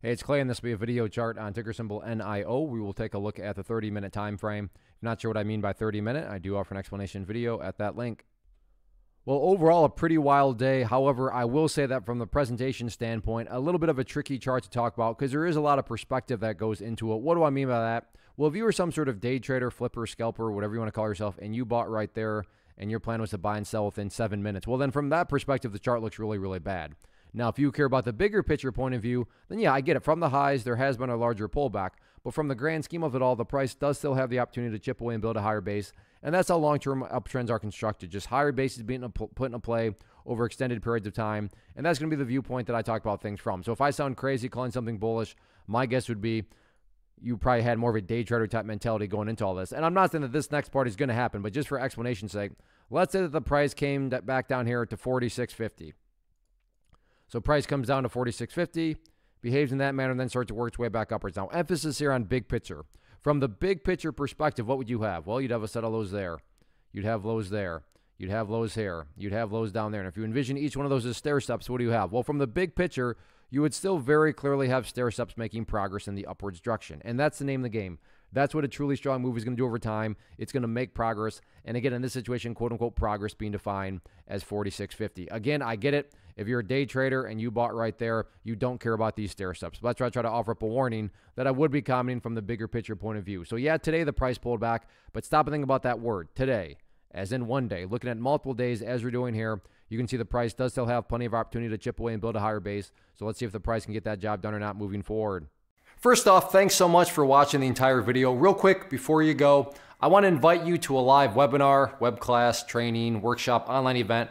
Hey, it's Clay, and this will be a video chart on ticker symbol NIO. We will take a look at the 30 minute time frame. If not sure what I mean by 30 minute, I do offer an explanation video at that link. Well, overall, a pretty wild day. However, I will say that from the presentation standpoint, a little bit of a tricky chart to talk about because there is a lot of perspective that goes into it. What do I mean by that? Well, if you were some sort of day trader, flipper, scalper, whatever you want to call yourself, and you bought right there and your plan was to buy and sell within seven minutes, well, then from that perspective, the chart looks really, really bad. Now, if you care about the bigger picture point of view, then yeah, I get it. From the highs, there has been a larger pullback. But from the grand scheme of it all, the price does still have the opportunity to chip away and build a higher base. And that's how long term uptrends are constructed. Just higher bases being put into play over extended periods of time. And that's going to be the viewpoint that I talk about things from. So if I sound crazy calling something bullish, my guess would be you probably had more of a day trader type mentality going into all this. And I'm not saying that this next part is going to happen, but just for explanation's sake, let's say that the price came back down here to 46.50. So price comes down to 46.50, behaves in that manner, and then starts to work its way back upwards. Now, emphasis here on big picture. From the big picture perspective, what would you have? Well, you'd have a set of lows there. You'd have lows there. You'd have lows here. You'd have lows down there. And if you envision each one of those as stair steps, what do you have? Well, from the big picture, you would still very clearly have stair steps making progress in the upwards direction. And that's the name of the game. That's what a truly strong move is going to do over time. It's going to make progress. And again, in this situation, quote unquote, progress being defined as 46.50. Again, I get it. If you're a day trader and you bought right there, you don't care about these stair steps. But that's why I try to offer up a warning that I would be commenting from the bigger picture point of view. So, yeah, today the price pulled back, but stop and think about that word today, as in one day. Looking at multiple days as we're doing here, you can see the price does still have plenty of opportunity to chip away and build a higher base. So, let's see if the price can get that job done or not moving forward. First off, thanks so much for watching the entire video. Real quick, before you go, I want to invite you to a live webinar, web class, training, workshop, online event,